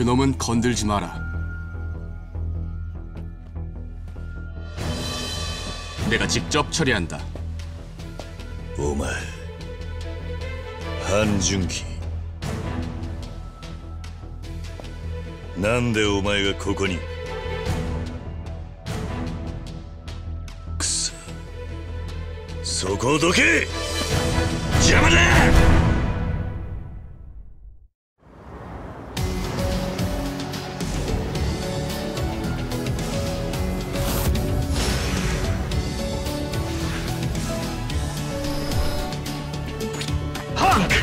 그놈은 건들지 마라. 내가 직접 처리한다. お前半純期なんでお前がここにくそそこをどけ邪魔だ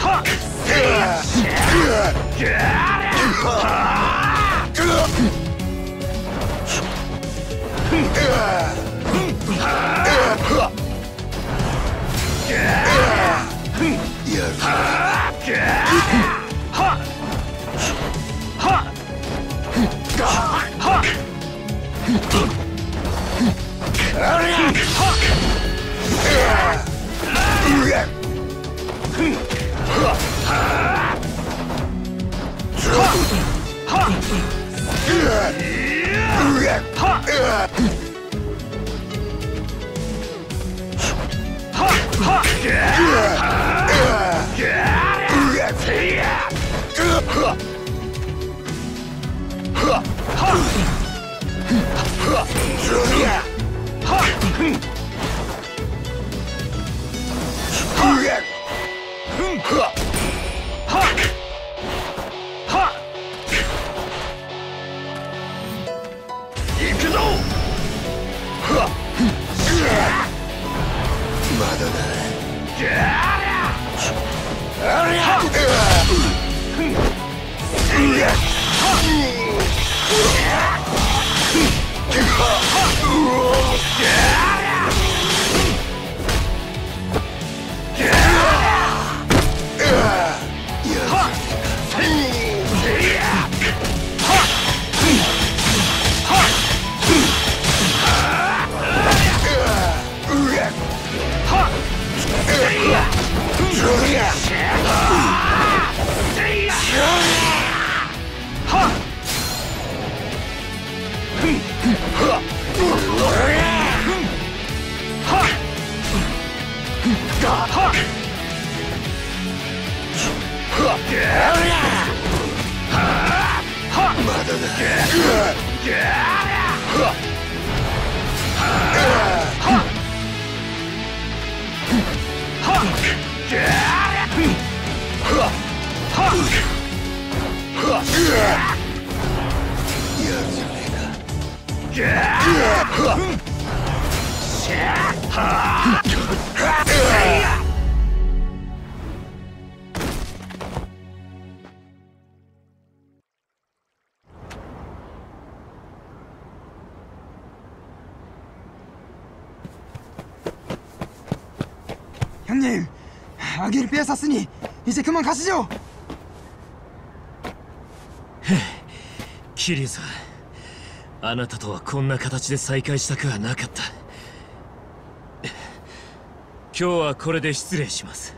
Huck! 行まだだや 형 님, 아기를 빼앗았으니 이제 그만 가시 죠. 헤키리 사. あなたとはこんな形で再会したくはなかった。今日はこれで失礼します。